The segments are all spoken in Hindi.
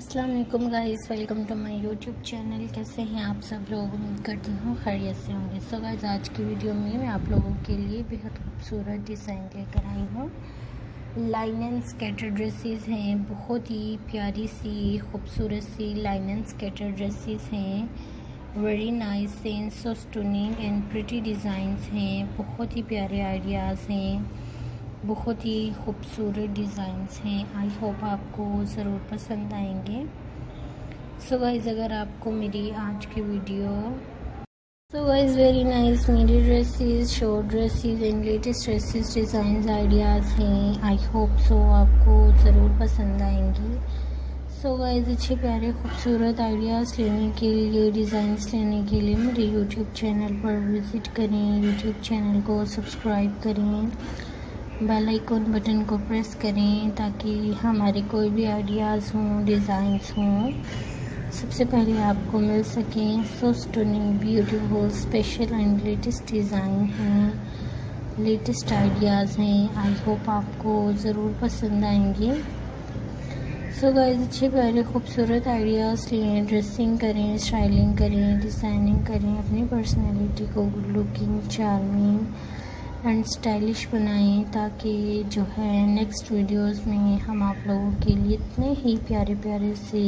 अस्सलाम वालेकुम guys, welcome to my YouTube channel. कैसे हैं आप सब लोग? उम्मीद करती हूँ खैरियत से होंगे। सो गाइस आज की वीडियो में मैं आप लोगों के लिए बेहद खूबसूरत डिज़ाइन लेकर आई हूँ। लाइन एंड स्केटर ड्रेसेस हैं। बहुत ही प्यारी सी, खूबसूरत सी लाइन एंड स्केटर ड्रेसेस हैं। Very nice and so stunning and pretty designs हैं। बहुत ही प्यारे आइडियाज़ हैं। बहुत ही खूबसूरत डिज़ाइंस हैं। आई होप आपको ज़रूर पसंद आएँगे। सो so गाइज़ अगर आपको मेरी आज की video so guys very nice मेरी dresses short dresses and latest dresses design ideas हैं। आई होप सो आपको ज़रूर पसंद आएँगी। सो so गाइज़ अच्छे प्यारे, खूबसूरत आइडियाज़ लेने के लिए डिज़ाइंस लेने के लिए मेरे यूट्यूब चैनल पर विज़िट करें। यूट्यूब चैनल को सब्सक्राइब करें। बेल आइकॉन बटन को प्रेस करें ताकि हमारे कोई भी आइडियाज़ हों डिज़ाइंस हों, सबसे पहले आपको मिल सकें so stunning beautiful special and latest design हैं लेटेस्ट आइडियाज़ हैं। आई होप आपको ज़रूर पसंद आएँगे। सो गाइस अच्छे प्यारे खूबसूरत आइडियाज़ लें ड्रेसिंग करें स्टाइलिंग करें डिज़ाइनिंग करें, अपनी पर्सनैलिटी को good looking charming and stylish बनाएँ ताकि जो है नेक्स्ट वीडियोस में हम आप लोगों के लिए इतने ही प्यारे प्यारे से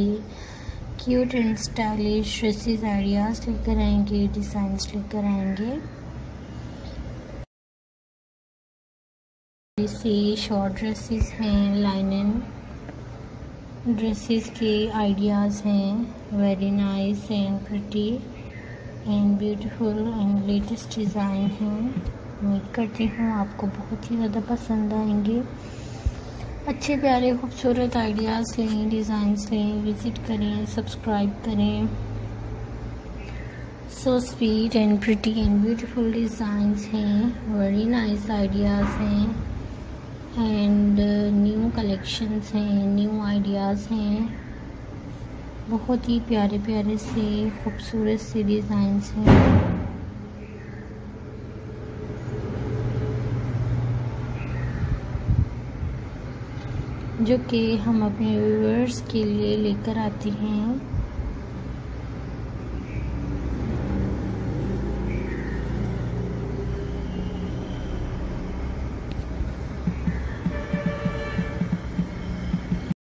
cute and stylish dresses ideas लेकर आएँगे डिज़ाइंस लेकर आएँगे। से शॉर्ट ड्रेसेस हैं लाइनन ड्रेसेस के आइडियाज़ हैं very nice and pretty and beautiful and latest design हैं। उम्मीद करती हूँ आपको बहुत ही ज़्यादा पसंद आएँगे। अच्छे, प्यारे, खूबसूरत आइडियाज़ लें डिज़ाइंस लें विज़िट करें सब्सक्राइब करें। So sweet and pretty and beautiful designs हैं वेरी नाइस आइडियाज़ हैं। एंड न्यू कलेक्शंस हैं न्यू आइडियाज़ हैं। बहुत ही प्यारे प्यारे से, खूबसूरत से डिज़ाइंस हैं। जो कि हम अपने व्यूअर्स के लिए लेकर आते हैं।